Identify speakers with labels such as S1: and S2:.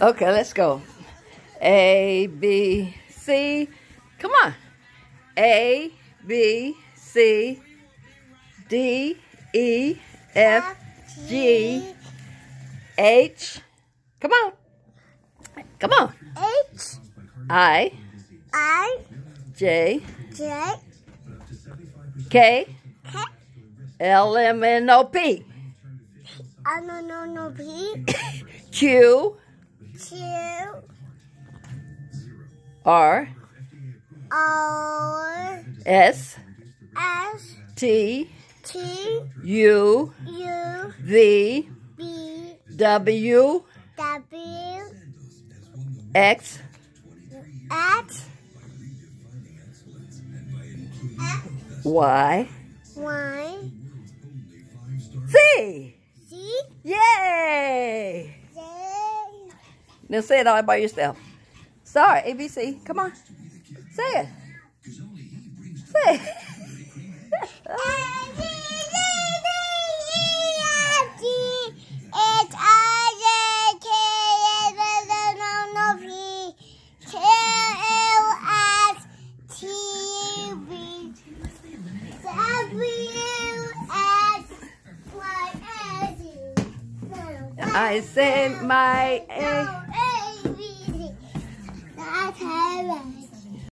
S1: Okay, let's go. A, B, C. Come on. A, B, C, D, E, F, G, H. Come on. Come on.
S2: H
S1: I,
S2: I
S1: J,
S2: J
S1: K,
S2: K
S1: L, M, N, O, P,
S2: I no no no P
S1: Q,
S2: Q
S1: R,
S2: R
S1: S,
S2: S
S1: T,
S2: T
S1: U,
S2: U
S1: V,
S2: B
S1: W,
S2: W
S1: X,
S2: X
S1: Y,
S2: Y.
S1: Z.
S2: C
S1: Yay!
S2: J
S1: Now say it all by yourself. Sorry, ABC. Come on. Say it. Say it. I sent my A.